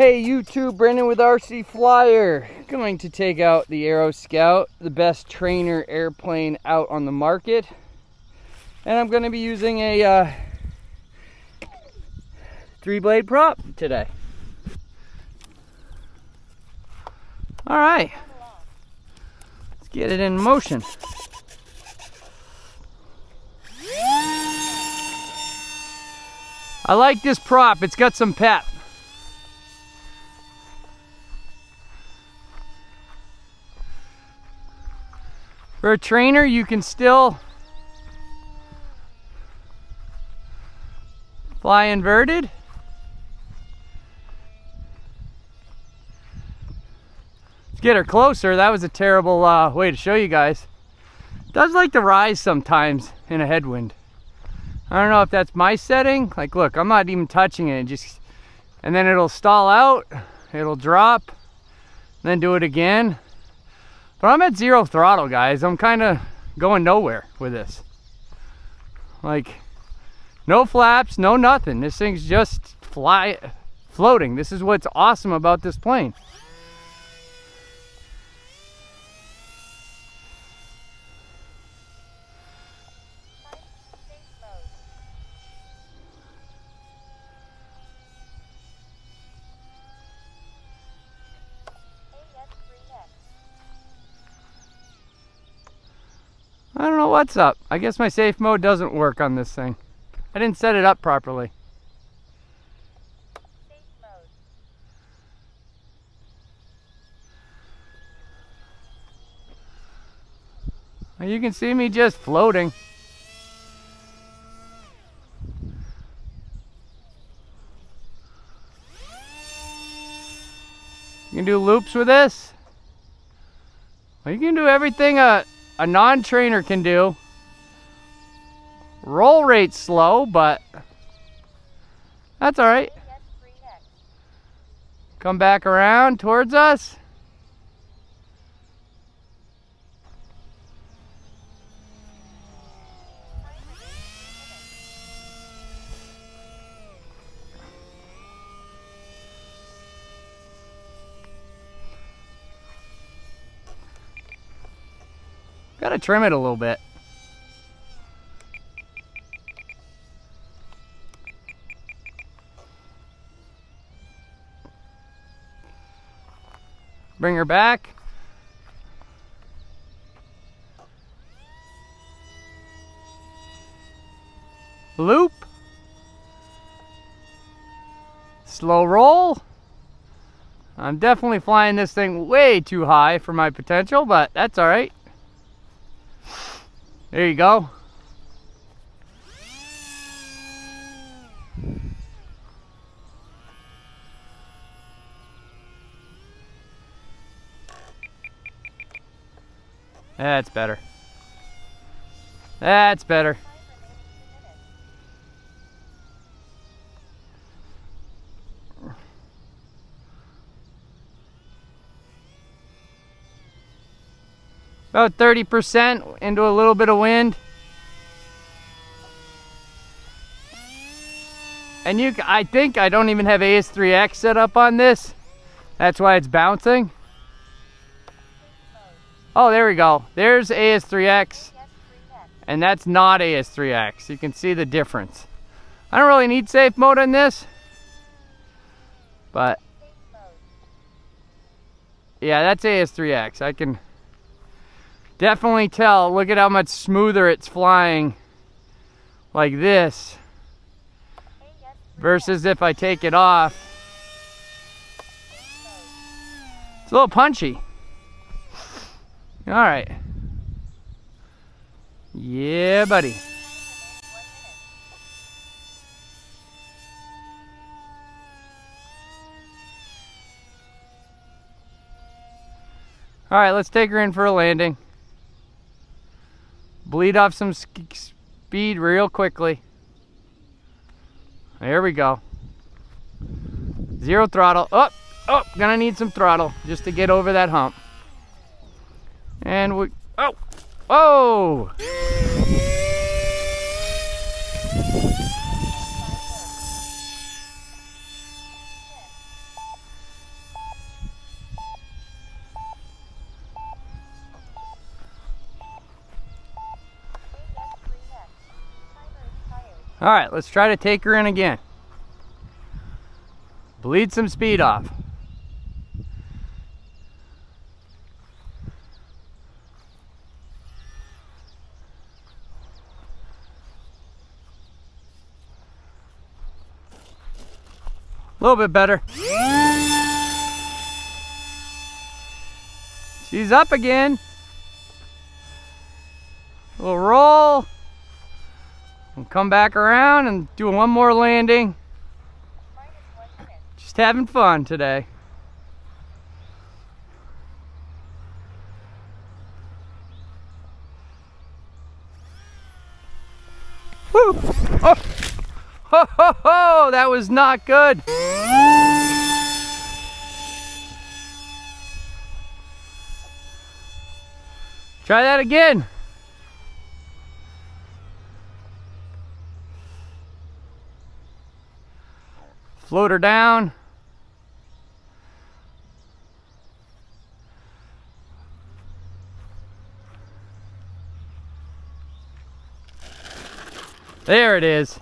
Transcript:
Hey YouTube, Brendan with RC Flyer. Going to take out the Aero Scout, the best trainer airplane out on the market. And I'm going to be using a uh, three blade prop today. All right, let's get it in motion. I like this prop, it's got some pep. For a trainer, you can still fly inverted. Let's get her closer. That was a terrible uh, way to show you guys. It does like to rise sometimes in a headwind. I don't know if that's my setting. Like, look, I'm not even touching it. Just, and then it'll stall out. It'll drop. Then do it again. But I'm at zero throttle, guys. I'm kind of going nowhere with this. Like, no flaps, no nothing. This thing's just fly, floating. This is what's awesome about this plane. Know what's up. I guess my safe mode doesn't work on this thing. I didn't set it up properly. You can see me just floating. You can do loops with this. Well, you can do everything a a non-trainer can do. Roll rate slow, but that's all right. Come back around towards us. Gotta trim it a little bit. Bring her back. Loop. Slow roll. I'm definitely flying this thing way too high for my potential, but that's all right. There you go. That's better. That's better. About 30% into a little bit of wind. And you, I think I don't even have AS3X set up on this. That's why it's bouncing. Oh, there we go. There's AS3X. And that's not AS3X. You can see the difference. I don't really need safe mode on this. But yeah, that's AS3X. I can definitely tell, look at how much smoother it's flying like this versus if I take it off. It's a little punchy. All right. Yeah, buddy. All right, let's take her in for a landing bleed off some speed real quickly. There we go. Zero throttle. Oh, oh, gonna need some throttle just to get over that hump. And we, oh, oh! All right, let's try to take her in again. Bleed some speed off. A little bit better. She's up again. We'll roll. Come back around and do one more landing. Just having fun today. Woo! Oh. Ho ho ho! That was not good. Try that again. Float her down. There it is.